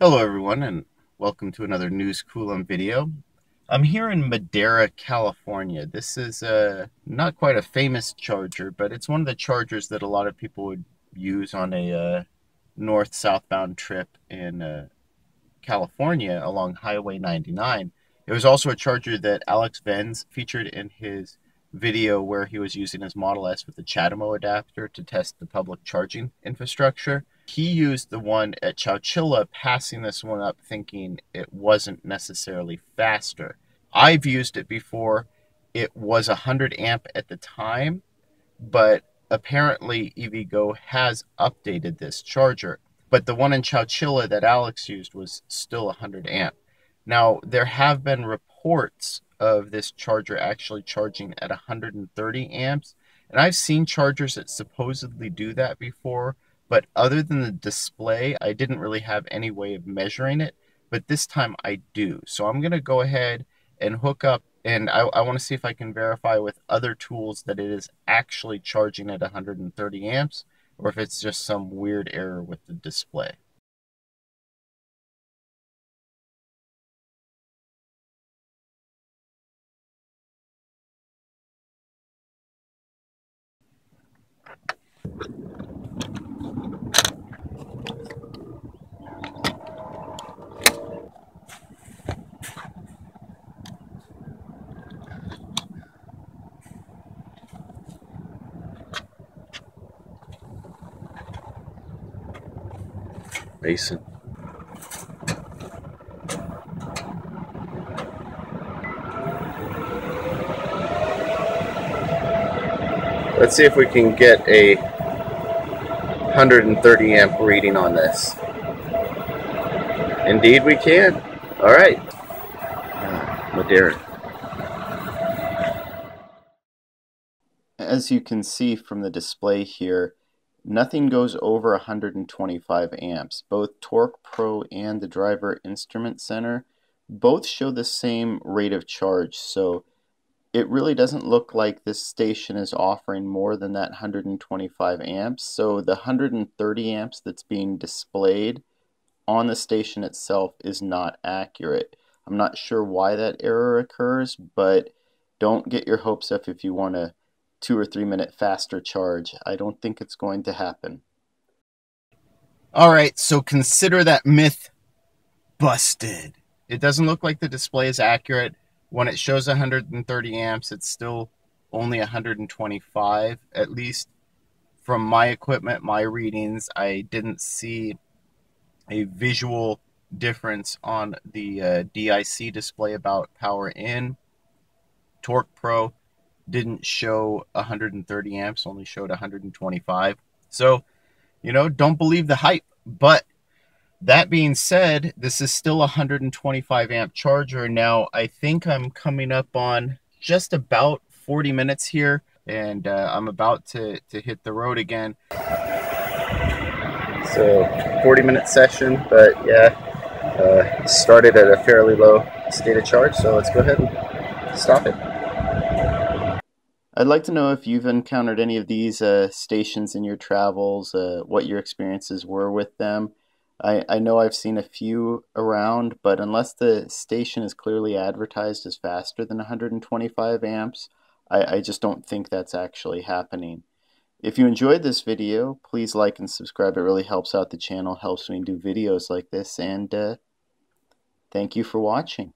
Hello everyone and welcome to another News Coulomb video. I'm here in Madera, California. This is uh, not quite a famous charger, but it's one of the chargers that a lot of people would use on a uh, north-southbound trip in uh, California along Highway 99. It was also a charger that Alex Venz featured in his video where he was using his Model S with the CHAdeMO adapter to test the public charging infrastructure. He used the one at Chowchilla, passing this one up thinking it wasn't necessarily faster. I've used it before. It was 100 amp at the time, but apparently EVgo has updated this charger. But the one in Chowchilla that Alex used was still 100 amp. Now, there have been reports of this charger actually charging at 130 amps, and I've seen chargers that supposedly do that before, but other than the display, I didn't really have any way of measuring it. But this time I do. So I'm going to go ahead and hook up and I, I want to see if I can verify with other tools that it is actually charging at 130 amps or if it's just some weird error with the display. Mason. Let's see if we can get a 130 amp reading on this. Indeed we can. All right. Uh, Madera. As you can see from the display here, Nothing goes over 125 amps. Both Torque Pro and the Driver Instrument Center both show the same rate of charge, so it really doesn't look like this station is offering more than that 125 amps. So the 130 amps that's being displayed on the station itself is not accurate. I'm not sure why that error occurs, but don't get your hopes up if you want to two or three minute faster charge. I don't think it's going to happen. All right, so consider that myth busted. It doesn't look like the display is accurate. When it shows 130 amps, it's still only 125. At least from my equipment, my readings, I didn't see a visual difference on the uh, DIC display about power in. Torque Pro didn't show 130 amps, only showed 125. So, you know, don't believe the hype. But that being said, this is still a 125 amp charger. Now, I think I'm coming up on just about 40 minutes here, and uh, I'm about to, to hit the road again. So, 40 minute session, but yeah, uh, started at a fairly low state of charge. So, let's go ahead and stop it. I'd like to know if you've encountered any of these uh, stations in your travels, uh, what your experiences were with them. I, I know I've seen a few around, but unless the station is clearly advertised as faster than 125 amps, I, I just don't think that's actually happening. If you enjoyed this video, please like and subscribe. It really helps out the channel, helps me do videos like this, and uh, thank you for watching.